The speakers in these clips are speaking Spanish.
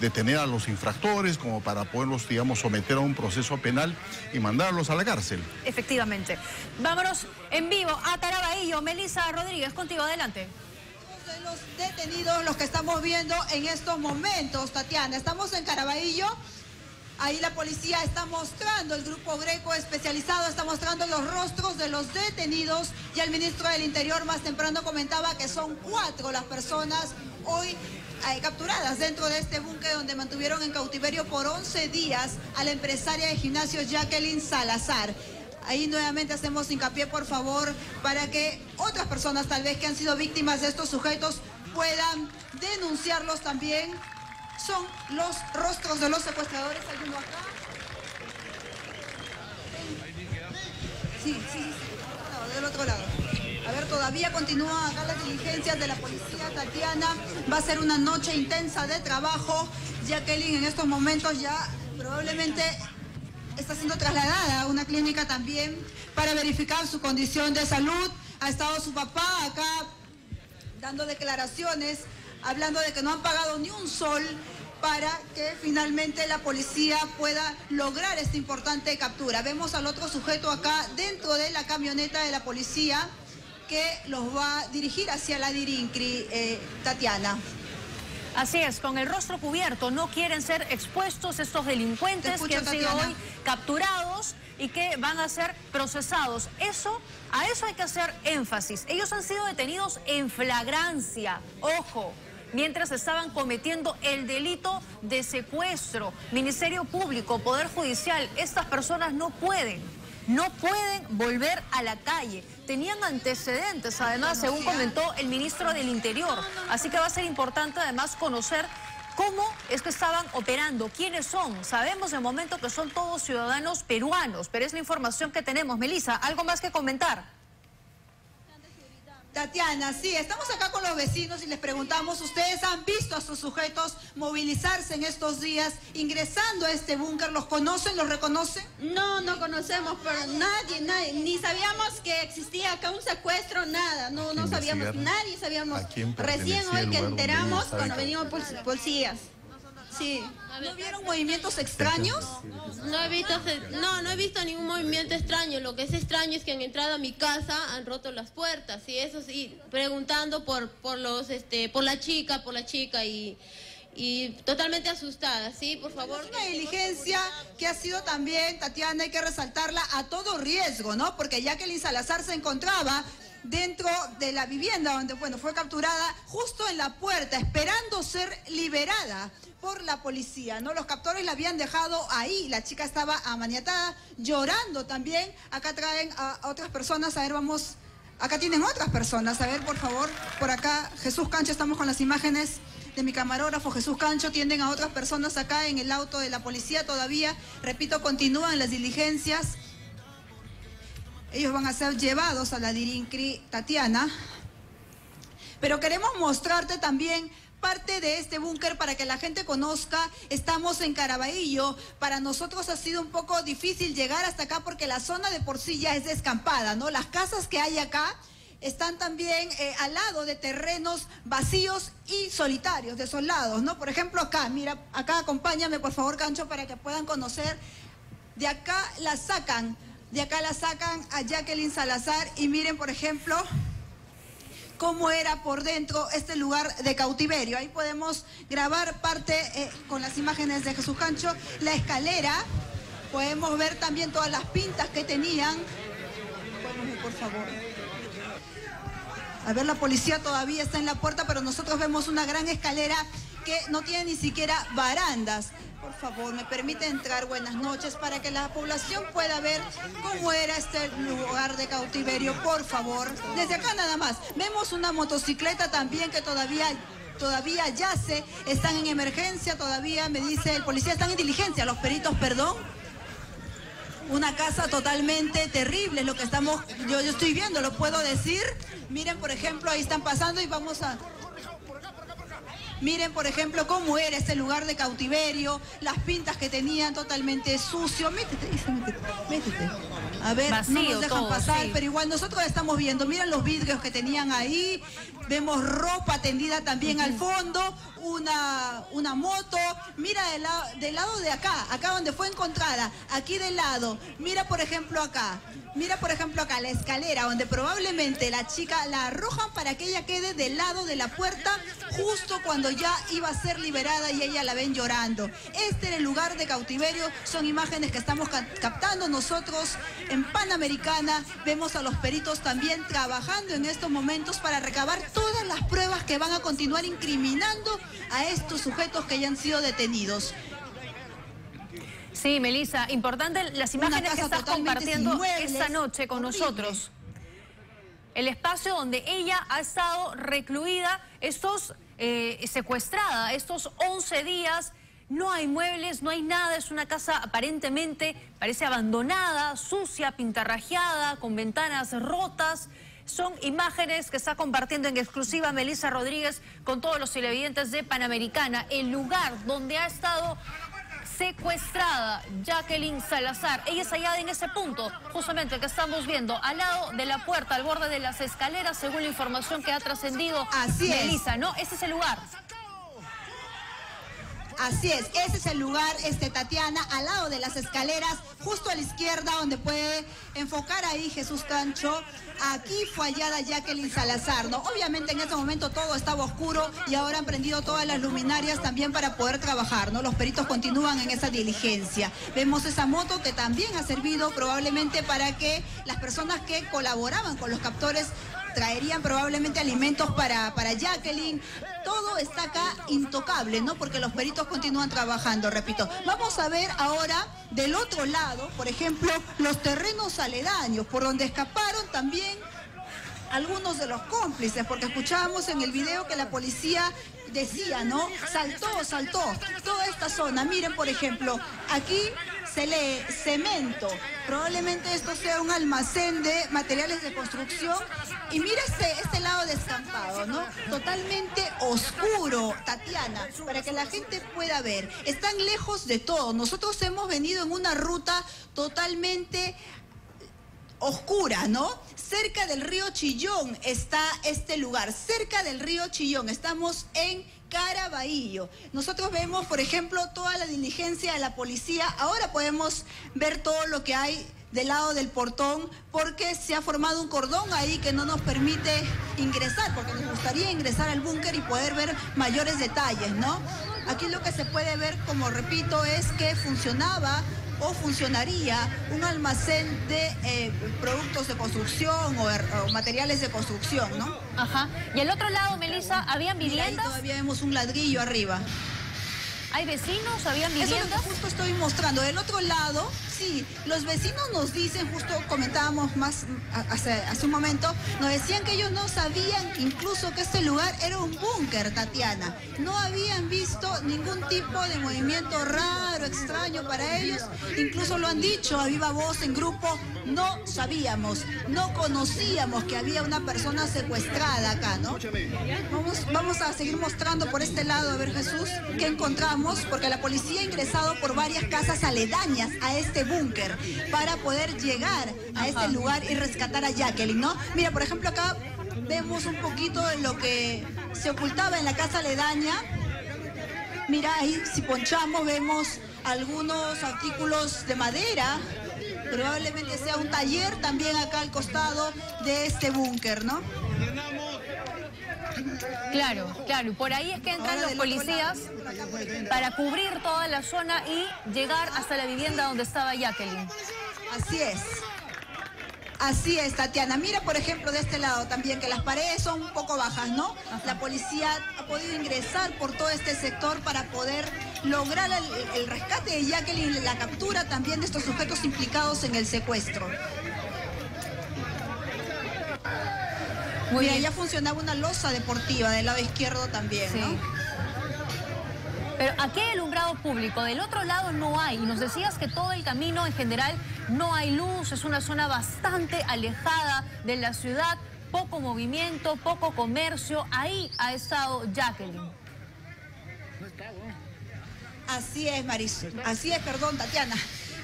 detener a los infractores, como para poderlos, digamos, someter a un proceso penal y mandarlos a la cárcel. Efectivamente. Vámonos en vivo a Caraballo. Melissa Rodríguez, contigo, adelante de los detenidos, los que estamos viendo en estos momentos, Tatiana. Estamos en Caraballo. Ahí la policía está mostrando, el grupo Greco especializado está mostrando los rostros de los detenidos. Y el ministro del Interior más temprano comentaba que son cuatro las personas hoy capturadas dentro de este búnker donde mantuvieron en cautiverio por 11 días a la empresaria de gimnasio Jacqueline Salazar. Ahí nuevamente hacemos hincapié, por favor, para que otras personas tal vez que han sido víctimas de estos sujetos puedan denunciarlos también. Son los rostros de los secuestradores. ¿Hay uno acá? Sí, sí, sí, del otro lado. A ver, todavía continúan acá las diligencias de la policía Tatiana. Va a ser una noche intensa de trabajo. Jacqueline en estos momentos ya probablemente está siendo trasladada a una clínica también para verificar su condición de salud. Ha estado su papá acá dando declaraciones, hablando de que no han pagado ni un sol para que finalmente la policía pueda lograr esta importante captura. Vemos al otro sujeto acá dentro de la camioneta de la policía que los va a dirigir hacia la Dirincri, eh, Tatiana. Así es, con el rostro cubierto, no quieren ser expuestos estos delincuentes que han sido hoy capturados y que van a ser procesados. Eso, a eso hay que hacer énfasis. Ellos han sido detenidos en flagrancia, ojo, mientras estaban cometiendo el delito de secuestro. Ministerio Público, Poder Judicial, estas personas no pueden no pueden volver a la calle. Tenían antecedentes, además, según comentó el ministro del Interior. Así que va a ser importante, además, conocer cómo es que estaban operando, quiénes son. Sabemos de momento que son todos ciudadanos peruanos, pero es la información que tenemos. Melissa, ¿algo más que comentar? Tatiana, sí, estamos acá con los vecinos y les preguntamos, ¿ustedes han visto a sus sujetos movilizarse en estos días ingresando a este búnker? ¿Los conocen, los reconocen? No, no conocemos, pero nadie, nadie, ni sabíamos que existía acá un secuestro, nada, no, no sabíamos, nadie sabíamos. Recién hoy que enteramos cuando venían policías. Sí. ¿No vieron movimientos extraños? No he visto, no, no he visto ningún movimiento extraño. Lo que es extraño es que han entrado a mi casa, han roto las puertas y eso sí, preguntando por, por los, este, por la chica, por la chica y y totalmente asustada, ¿sí? Por favor. Es una diligencia que ha sido también, Tatiana, hay que resaltarla a todo riesgo, ¿no? Porque Jacqueline Salazar se encontraba dentro de la vivienda donde, bueno, fue capturada justo en la puerta, esperando ser liberada por la policía, ¿no? Los captores la habían dejado ahí, la chica estaba amaniatada, llorando también. Acá traen a otras personas, a ver, vamos, acá tienen otras personas, a ver, por favor, por acá, Jesús Cancho, estamos con las imágenes de mi camarógrafo Jesús Cancho, tienden a otras personas acá en el auto de la policía todavía, repito, continúan las diligencias. Ellos van a ser llevados a la Dirincri Tatiana. Pero queremos mostrarte también parte de este búnker para que la gente conozca. Estamos en Caraballo. Para nosotros ha sido un poco difícil llegar hasta acá porque la zona de por sí ya es descampada, ¿no? Las casas que hay acá están también eh, al lado de terrenos vacíos y solitarios, desolados, ¿no? Por ejemplo, acá, mira, acá acompáñame por favor, Cancho, para que puedan conocer. De acá la sacan, de acá la sacan a Jacqueline Salazar y miren, por ejemplo, cómo era por dentro este lugar de cautiverio. Ahí podemos grabar parte eh, con las imágenes de Jesús Cancho, la escalera, podemos ver también todas las pintas que tenían. Por favor. A ver, la policía todavía está en la puerta, pero nosotros vemos una gran escalera que no tiene ni siquiera barandas. Por favor, me permite entrar. Buenas noches para que la población pueda ver cómo era este lugar de cautiverio. Por favor, desde acá nada más. Vemos una motocicleta también que todavía todavía yace, están en emergencia, todavía me dice el policía, están en diligencia, los peritos, perdón. Una casa totalmente terrible, lo que estamos, yo, yo estoy viendo, lo puedo decir. Miren, por ejemplo, ahí están pasando y vamos a, Miren, por ejemplo, cómo era ese lugar de cautiverio, las pintas que tenían totalmente sucio. Métete, métete, métete. A ver, no nos dejan pasar, pero igual nosotros estamos viendo. Miren los vidrios que tenían ahí. Vemos ropa tendida también al fondo, una, una moto, Mira del lado, del lado de acá, acá donde fue encontrada, aquí del lado. Mira por ejemplo acá. Mira, por ejemplo, acá la escalera donde probablemente la chica la arrojan para que ella quede del lado de la puerta justo cuando ya iba a ser liberada y ella la ven llorando. Este era el lugar de cautiverio, son imágenes que estamos captando nosotros en Panamericana. Vemos a los peritos también trabajando en estos momentos para recabar todas las pruebas que van a continuar incriminando a estos sujetos que ya han sido detenidos. Sí, Melissa, importante las imágenes que estás compartiendo esta noche con nosotros. El espacio donde ella ha estado recluida, estos eh, secuestrada, estos 11 días. No hay muebles, no hay nada, es una casa aparentemente, parece abandonada, sucia, pintarrajeada, con ventanas rotas. Son imágenes que está compartiendo en exclusiva Melissa Rodríguez con todos los televidentes de Panamericana. El lugar donde ha estado secuestrada Jacqueline Salazar. Ella es allá en ese punto, justamente que estamos viendo, al lado de la puerta, al borde de las escaleras, según la información que ha trascendido Así Melissa, ¿no? Ese es el lugar. Así es, ese es el lugar, este Tatiana, al lado de las escaleras, justo a la izquierda, donde puede enfocar ahí Jesús Cancho. Aquí fue hallada Jacqueline Salazar, ¿no? Obviamente en este momento todo estaba oscuro y ahora han prendido todas las luminarias también para poder trabajar, ¿no? Los peritos continúan en esa diligencia. Vemos esa moto que también ha servido probablemente para que las personas que colaboraban con los captores traerían probablemente alimentos para, para Jacqueline. Todo está acá intocable, ¿no? Porque los peritos continúan trabajando, repito. Vamos a ver ahora del otro lado, por ejemplo, los terrenos aledaños, por donde escaparon también algunos de los cómplices, porque escuchábamos en el video que la policía decía, ¿no? Saltó, saltó toda esta zona. Miren, por ejemplo, aquí se lee cemento. Probablemente esto sea un almacén de materiales de construcción. Y mira este, este lado descampado, ¿no? Totalmente oscuro, Tatiana, para que la gente pueda ver. Están lejos de todo. Nosotros hemos venido en una ruta totalmente oscura, ¿no? Cerca del río Chillón está este lugar, cerca del río Chillón. Estamos en Caraballo. Nosotros vemos, por ejemplo, toda la diligencia de la policía. Ahora podemos ver todo lo que hay del lado del portón porque se ha formado un cordón ahí que no nos permite ingresar, porque nos gustaría ingresar al búnker y poder ver mayores detalles, ¿no? Aquí lo que se puede ver, como repito, es que funcionaba o funcionaría un almacén de eh, productos de construcción o, materiales de construcción, ¿no? Ajá. Y el otro lado, Melissa, ¿habían viviendas? todavía vemos un ladrillo arriba. ¿Hay vecinos? ¿Habían viviendas? Eso justo estoy mostrando. Del otro lado, sí, los vecinos nos dicen, justo comentábamos más hace, hace un momento, nos decían que ellos no sabían incluso que este lugar era un búnker, Tatiana. No habían visto ningún tipo de movimiento raro, extraño para ellos. Incluso lo han dicho a viva voz en grupo, no sabíamos, no conocíamos que había una persona secuestrada acá, ¿no? Vamos, vamos a seguir mostrando por este lado, a ver Jesús, qué encontramos porque la policía ha ingresado por varias casas aledañas a este búnker para poder llegar a este lugar y rescatar a Jacqueline, ¿no? Mira, por ejemplo, acá vemos un poquito de lo que se ocultaba en la casa aledaña. Mira, ahí si ponchamos vemos algunos artículos de madera. Probablemente sea un taller también acá al costado de este búnker, ¿no? Claro, claro. Por ahí es que entran los policías para cubrir toda la zona y llegar hasta la vivienda donde estaba Jacqueline. Así es. Así es, Tatiana. Mira, por ejemplo, de este lado también, que las paredes son un poco bajas, ¿no? La policía ha podido ingresar por todo este sector para poder lograr el, el rescate de Jacqueline y la captura también de estos sujetos implicados en el secuestro. Muy bien, ya funcionaba una losa deportiva del lado izquierdo también, ¿no? Pero aquí hay alumbrado público, del otro lado no hay. Y nos decías que todo el camino en general no hay luz, es una zona bastante alejada de la ciudad, poco movimiento, poco comercio. Ahí ha estado Jacqueline. Así es, Maris. Así es, perdón, Tatiana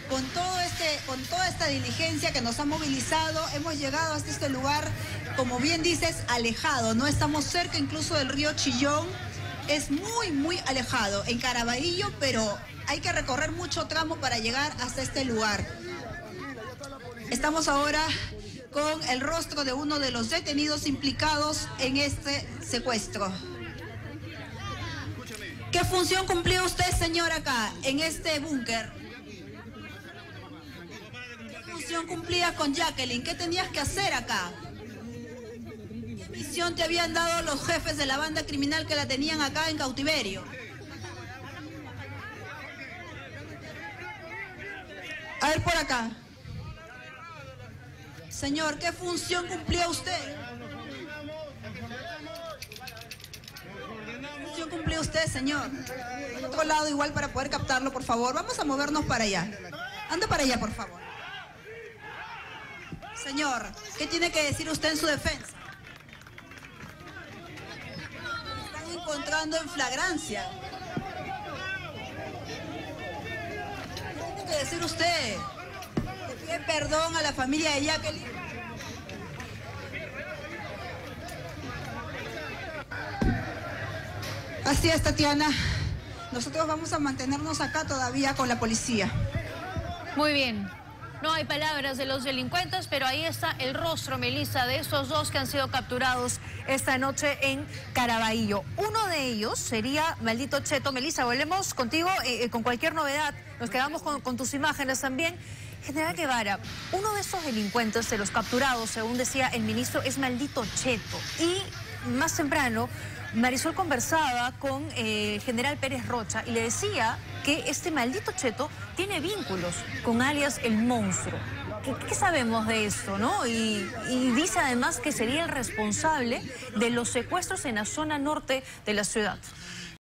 con, todo este, con toda esta diligencia que nos ha movilizado, hemos llegado hasta este lugar, como bien dices, alejado, ¿no? Estamos cerca incluso del río Chillón es muy, muy alejado, en Caraballo, pero hay que recorrer mucho tramo para llegar hasta este lugar. Estamos ahora con el rostro de uno de los detenidos implicados en este secuestro. ¿Qué función cumplió usted, señor, acá, en este búnker? ¿Qué función cumplía con Jacqueline? ¿Qué tenías que hacer acá? ¿Qué misión te habían dado los jefes de la banda criminal que la tenían acá en cautiverio? A ver por acá. Señor, ¿qué función cumplía usted? ¿Qué función cumplía usted, señor? Otro lado igual para poder captarlo, por favor. Vamos a movernos para allá. Anda para allá, por favor. Señor, ¿qué tiene que decir usted en su defensa? Están encontrando en flagrancia. ¿Qué tiene que decir usted? ¿Le pide perdón a la familia de Jacqueline? Así es, Tatiana. Nosotros vamos a mantenernos acá todavía con la policía. Muy bien. No hay palabras de los delincuentes, pero ahí está el rostro, Melissa, de esos dos que han sido capturados esta noche en Caraballo. Uno de ellos sería Maldito Cheto. Melissa, volvemos contigo eh, eh, con cualquier novedad. Nos quedamos con, con tus imágenes también. General Guevara, uno de esos delincuentes de los capturados, según decía el ministro, es Maldito Cheto. Y más temprano, Marisol conversaba con eh, el general Pérez Rocha y le decía que este maldito cheto tiene vínculos con alias el monstruo. ¿Qué, sabemos de esto, no? Y dice además que sería el responsable de los secuestros en la zona norte de la ciudad.